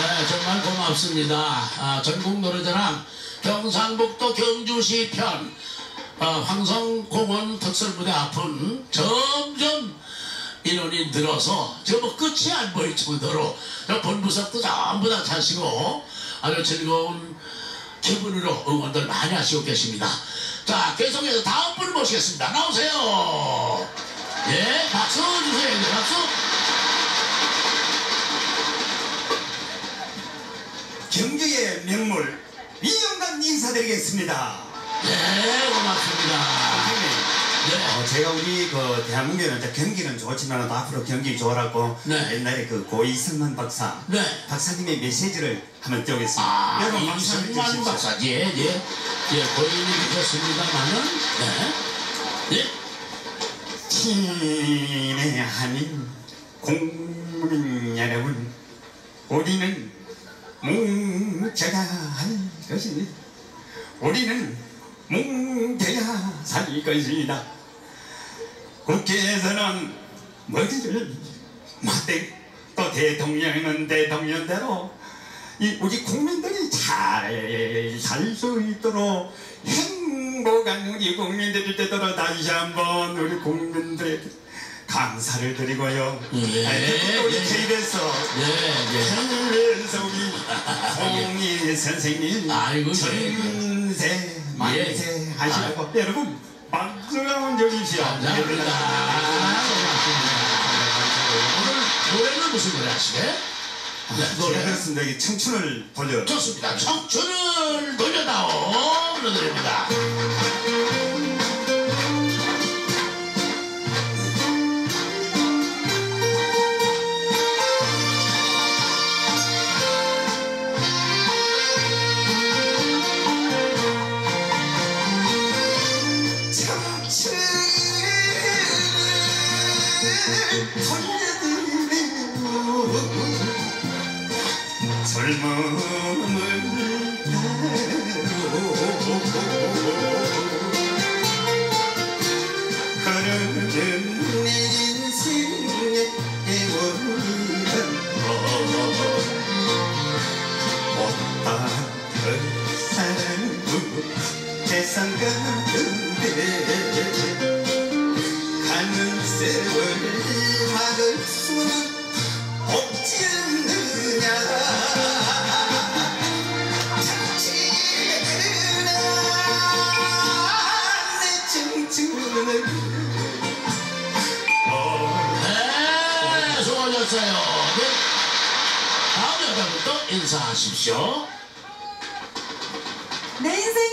네, 정말 고맙습니다. 아, 전국 노래자랑 경상북도 경주시 편 어, 황성공원 특설무대 앞은 점점 인원이 늘어서 지금 뭐 끝이 안 보일 정도로 저 본부석도 전부 다 차시고 아주 즐거운 기분으로 응원들 많이 하시고 계십니다. 자, 계속해서 다음 분을 모시겠습니다. 나오세요. 예, 박수 주세요. 네, 박수. 경주의 명물 이영감 인사드리겠습니다. 네, 고맙습니다. 네. 어, 제가 우리 그 대한민국에는 경기는 좋지만 앞으로 경기 좋아라고 네. 옛날에 그 고이승만 박사 네. 박사님의 메시지를 한번 띄우겠습니다. 아, 여러분 이승만. 박사, 예, 예. 예, 고인이 계셨습니다만은, 네. 예. 친애하는 국민 여러분 우리는 뭉쳐야 할 것입니다 우리는 뭉쳐야 살 것이다. 국회에서는 뭐지를 막대 또 대통령은 대통령대로 이 우리 국민들이 잘 살 수 있도록 행복한 우리 국민들이 되도록 다시 한번 우리 국민들에게 감사를 드리고요. 예, 아니, 우리 예. KBS 예, 예. 홍희 선생님 아이고, 예, 전세 만세 예. 하시라고 여러분 박수 한번 주십시오. 감사합니다. 오늘 노래는 무슨 노래 하시게? 네, 제가 노래. 그렇습니다. 이 청춘을 돌려 좋습니다. 청춘을 돌려다오. 불러드립니다. 젊음을 흐르는 내 인생의 애원이는 못다한 사랑으로 세상 가운데 가는 세월 막을 수는 인사하십시오. 내 인생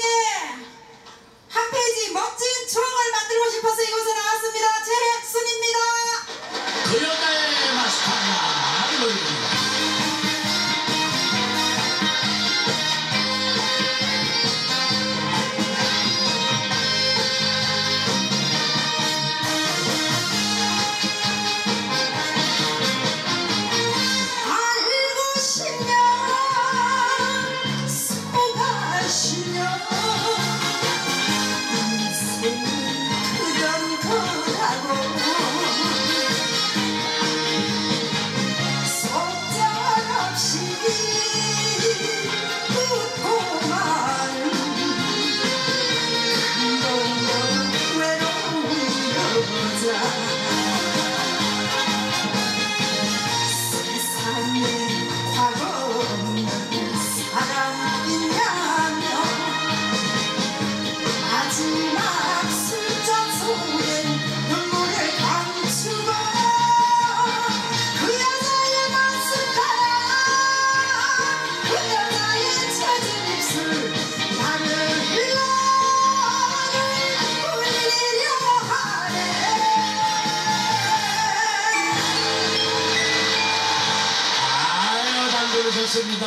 아유, 잘 들으셨습니다.